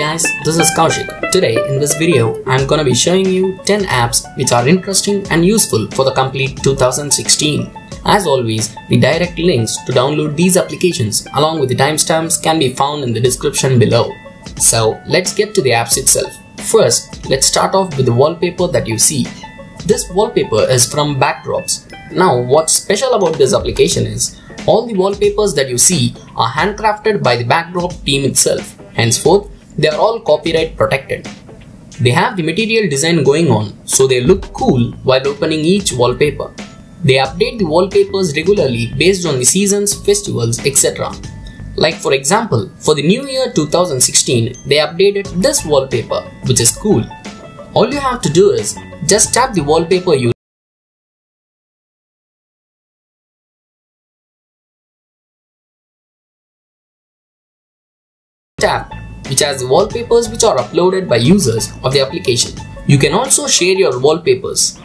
guys, this is Kaushik. Today in this video, I'm gonna be showing you 10 apps which are interesting and useful for the complete 2016. As always, the direct links to download these applications along with the timestamps can be found in the description below. So let's get to the apps itself. First, let's start off with the wallpaper that you see. This wallpaper is from Backdrops. Now what's special about this application is all the wallpapers that you see are handcrafted by the Backdrop team itself. Henceforth, they are all copyright protected. They have the material design going on so they look cool while opening each wallpaper. They update the wallpapers regularly based on the seasons, festivals, etc. Like for example, for the new year 2016, they updated this wallpaper, which is cool. All you have to do is just tap the wallpaper you tab which has the wallpapers which are uploaded by users of the application. You can also share your wallpapers.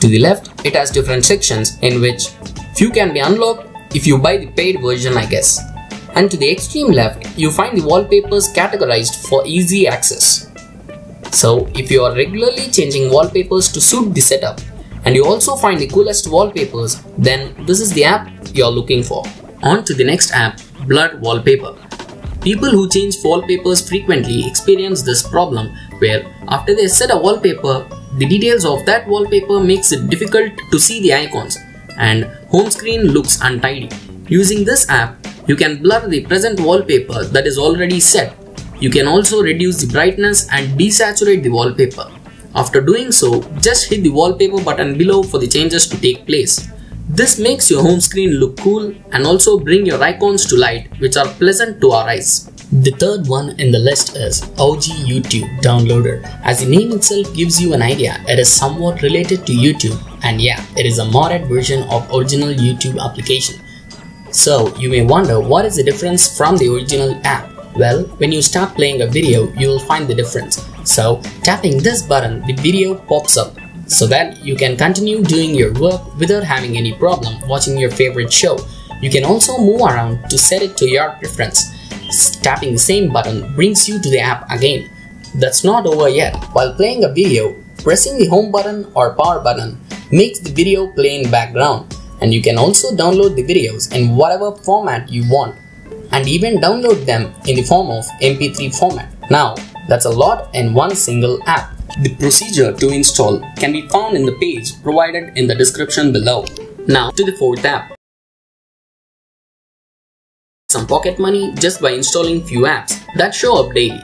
To the left, it has different sections in which few can be unlocked if you buy the paid version I guess. And to the extreme left, you find the wallpapers categorized for easy access. So if you are regularly changing wallpapers to suit the setup and you also find the coolest wallpapers, then this is the app you are looking for. On to the next app, Blur Wallpaper. People who change wallpapers frequently experience this problem where after they set a wallpaper, the details of that wallpaper makes it difficult to see the icons and home screen looks untidy. Using this app, you can blur the present wallpaper that is already set. You can also reduce the brightness and desaturate the wallpaper. After doing so, just hit the wallpaper button below for the changes to take place. This makes your home screen look cool and also bring your icons to light which are pleasant to our eyes. The third one in the list is OG YouTube Downloader. As the name itself gives you an idea, it is somewhat related to YouTube and yeah, it is a modded version of original YouTube application. So you may wonder what is the difference from the original app? Well, when you start playing a video, you will find the difference. So tapping this button, the video pops up so that you can continue doing your work without having any problem watching your favorite show. You can also move around to set it to your preference. Tapping the same button brings you to the app again. That's not over yet. While playing a video, pressing the home button or power button makes the video play in background and you can also download the videos in whatever format you want and even download them in the form of MP3 format. Now, that's a lot in one single app. The procedure to install can be found in the page provided in the description below. Now to the fourth app. Some pocket money just by installing few apps that show up daily.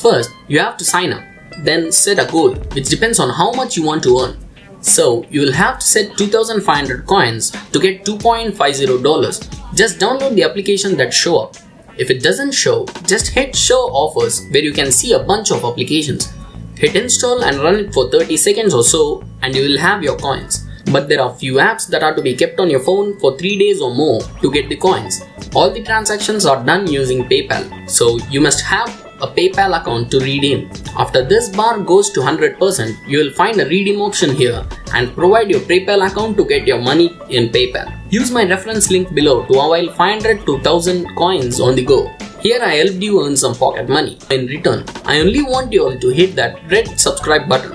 First, you have to sign up, then set a goal which depends on how much you want to earn. So, you will have to set 2500 coins to get $2.50. Just download the application that show up. If it doesn't show, just hit show offers where you can see a bunch of applications. Hit install and run it for 30 seconds or so and you will have your coins. But there are few apps that are to be kept on your phone for 3 days or more to get the coins. All the transactions are done using PayPal, so you must have a PayPal account to redeem. After this bar goes to 100%, you will find a redeem option here and provide your PayPal account to get your money in PayPal. Use my reference link below to avail 500 to 1000 coins on the go. Here I helped you earn some pocket money. In return, I only want you all to hit that red subscribe button.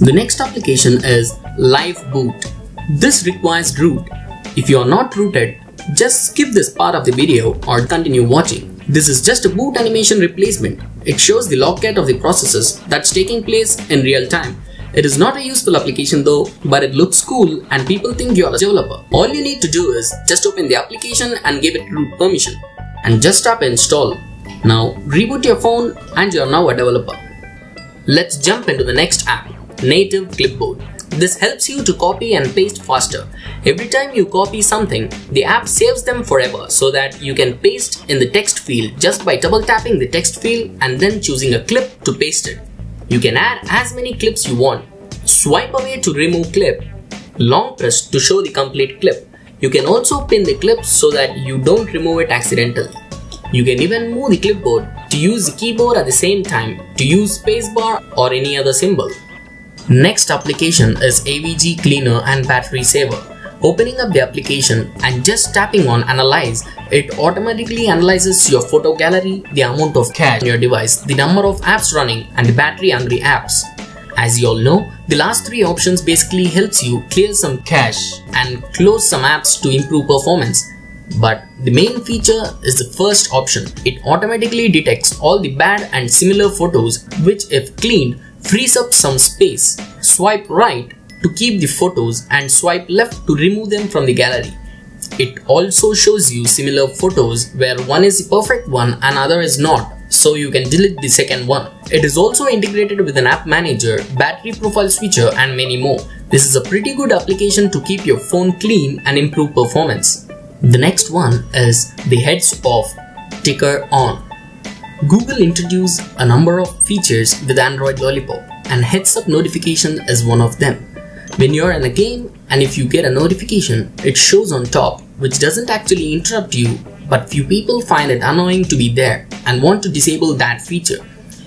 The next application is Live Boot. This requires root. If you are not rooted, just skip this part of the video or continue watching. This is just a boot animation replacement. It shows the logcat of the processes that's taking place in real time. It is not a useful application though, but it looks cool and people think you are a developer. All you need to do is just open the application and give it root permission and just tap install. Now reboot your phone and you are now a developer. Let's jump into the next app, Native Clipboard. This helps you to copy and paste faster. Every time you copy something, the app saves them forever so that you can paste in the text field just by double tapping the text field and then choosing a clip to paste it. You can add as many clips you want. Swipe away to remove clip. Long press to show the complete clip. You can also pin the clip so that you don't remove it accidentally. You can even move the clipboard to use the keyboard at the same time to use spacebar or any other symbol. Next application is AVG Cleaner and Battery Saver. Opening up the application and just tapping on analyze, it automatically analyzes your photo gallery, the amount of cache on your device, the number of apps running and the battery hungry apps. As you all know, the last three options basically helps you clear some cache and close some apps to improve performance. But the main feature is the first option. It automatically detects all the bad and similar photos which if cleaned frees up some space. Swipe right to keep the photos and swipe left to remove them from the gallery. It also shows you similar photos where one is the perfect one and other is not so you can delete the second one. It is also integrated with an app manager, battery profile switcher and many more. This is a pretty good application to keep your phone clean and improve performance. The next one is the heads off ticker on. Google introduced a number of features with Android Lollipop and heads up notification is one of them. When you're in a game and if you get a notification, it shows on top which doesn't actually interrupt you but few people find it annoying to be there and want to disable that feature.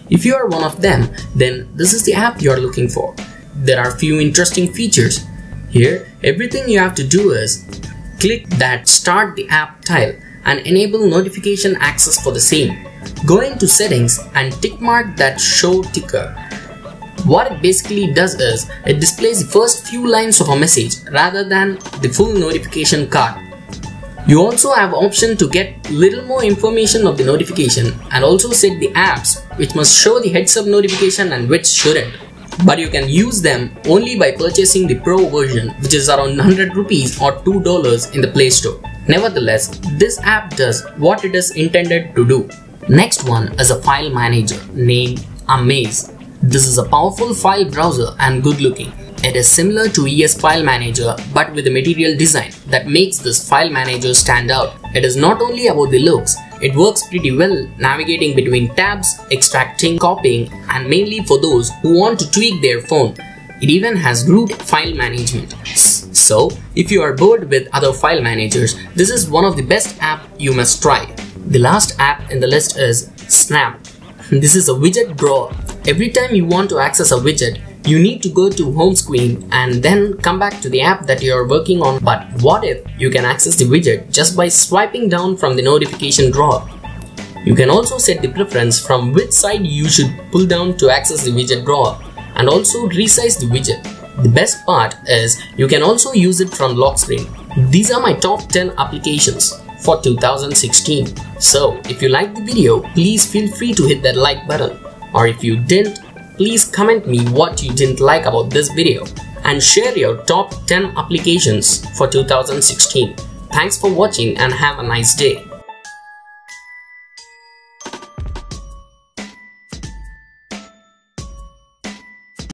If you are one of them, then this is the app you are looking for. There are few interesting features. Here, everything you have to do is click that start the app tile and enable notification access for the same. Go into settings and tick mark that show ticker. What it basically does is, it displays the first few lines of a message rather than the full notification card. You also have option to get little more information of the notification and also set the apps which must show the heads up notification and which shouldn't. But you can use them only by purchasing the pro version which is around 100 rupees or $2 in the Play Store. Nevertheless, this app does what it is intended to do. Next one is a file manager named Amaze. This is a powerful file browser and good looking. It is similar to ES File Manager but with a material design that makes this file manager stand out. It is not only about the looks, it works pretty well navigating between tabs, extracting, copying and mainly for those who want to tweak their phone. It even has root file management. So, if you are bored with other file managers, this is one of the best app you must try. The last app in the list is Snap. This is a widget drawer. Every time you want to access a widget, you need to go to home screen and then come back to the app that you are working on. But what if you can access the widget just by swiping down from the notification drawer? You can also set the preference from which side you should pull down to access the widget drawer and also resize the widget. The best part is you can also use it from lock screen. These are my top 10 applications for 2016. So if you liked the video, please feel free to hit that like button. Or if you didn't, please comment me what you didn't like about this video and share your top 10 applications for 2016. Thanks for watching and have a nice day.